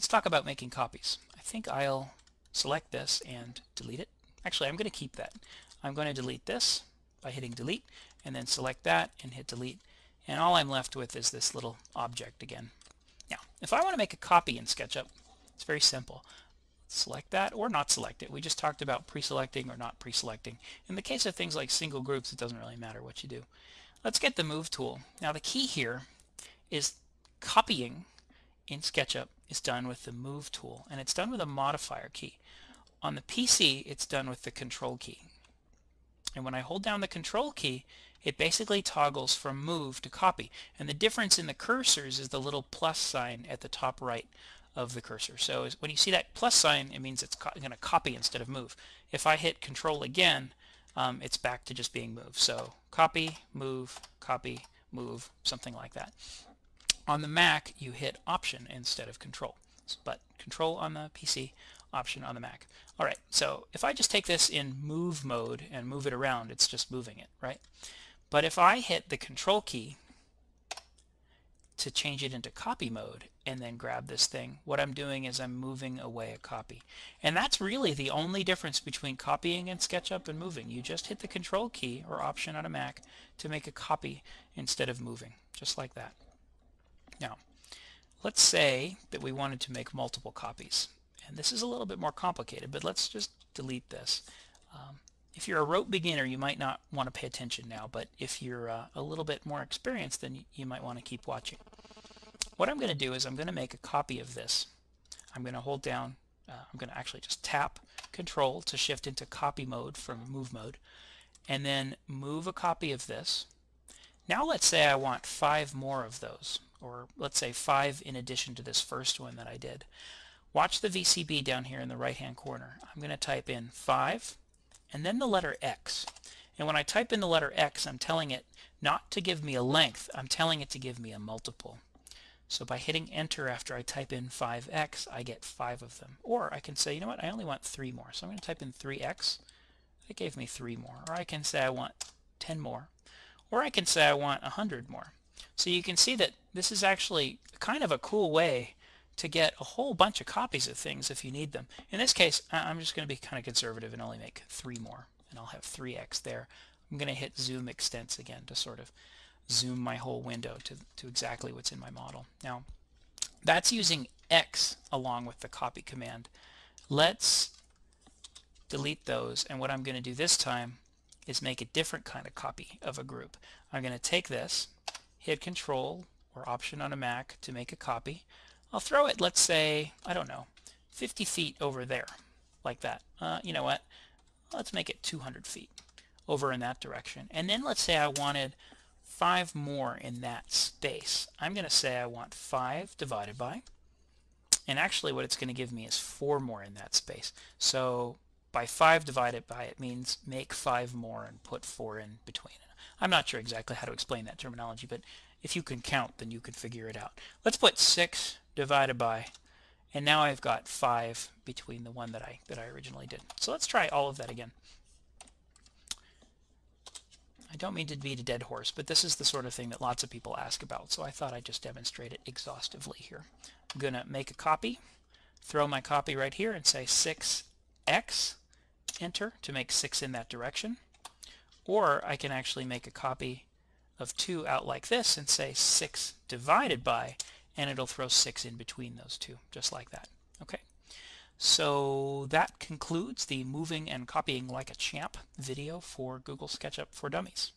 let's talk about making copies. I think I'll select this and delete it. Actually, I'm going to keep that. I'm going to delete this by hitting delete and then select that and hit delete. And all I'm left with is this little object again. Now, if I want to make a copy in SketchUp, it's very simple. Select that or not select it. We just talked about pre-selecting or not pre-selecting. In the case of things like single groups, it doesn't really matter what you do. Let's get the Move tool. Now the key here is copying in SketchUp is done with the Move tool, and it's done with a modifier key. On the PC, it's done with the Control key. And when I hold down the Control key, it basically toggles from Move to Copy. And the difference in the cursors is the little plus sign at the top right of the cursor. So when you see that plus sign, it means it's going to copy instead of move. If I hit Control again, um, it's back to just being moved. So copy, move, copy, move, something like that. On the Mac, you hit Option instead of Control. But Control on the PC, Option on the Mac. All right, so if I just take this in move mode and move it around, it's just moving it, right? But if I hit the Control key to change it into copy mode and then grab this thing, what I'm doing is I'm moving away a copy. And that's really the only difference between copying in SketchUp and moving. You just hit the control key or option on a Mac to make a copy instead of moving, just like that. Now, let's say that we wanted to make multiple copies. And this is a little bit more complicated, but let's just delete this. Um, if you're a rote beginner, you might not want to pay attention now, but if you're uh, a little bit more experienced, then you might want to keep watching. What I'm going to do is I'm going to make a copy of this. I'm going to hold down, uh, I'm going to actually just tap Control to shift into copy mode from move mode, and then move a copy of this. Now let's say I want five more of those, or let's say five in addition to this first one that I did. Watch the VCB down here in the right hand corner. I'm going to type in 5 and then the letter X. And when I type in the letter X, I'm telling it not to give me a length, I'm telling it to give me a multiple. So by hitting enter after I type in 5x, I get 5 of them. Or I can say, you know what, I only want 3 more. So I'm going to type in 3x. It gave me 3 more. Or I can say I want 10 more. Or I can say I want 100 more. So you can see that this is actually kind of a cool way to get a whole bunch of copies of things if you need them. In this case, I'm just going to be kind of conservative and only make three more, and I'll have 3x there. I'm going to hit zoom extents again to sort of zoom my whole window to, to exactly what's in my model. Now, that's using X along with the copy command. Let's delete those, and what I'm going to do this time is make a different kind of copy of a group. I'm going to take this, hit Control or Option on a Mac to make a copy. I'll throw it, let's say, I don't know, 50 feet over there, like that. Uh, you know what? Let's make it 200 feet over in that direction. And then let's say I wanted five more in that space. I'm going to say I want 5 divided by, and actually what it's going to give me is 4 more in that space. So by 5 divided by it means make 5 more and put 4 in between. I'm not sure exactly how to explain that terminology, but if you can count, then you can figure it out. Let's put 6 divided by, and now I've got 5 between the one that I, that I originally did. So let's try all of that again. I don't mean to beat a dead horse, but this is the sort of thing that lots of people ask about, so I thought I'd just demonstrate it exhaustively here. I'm going to make a copy, throw my copy right here and say 6x, enter to make 6 in that direction. Or I can actually make a copy of 2 out like this and say 6 divided by, and it'll throw 6 in between those two, just like that. Okay. So that concludes the moving and copying like a champ video for Google SketchUp for Dummies.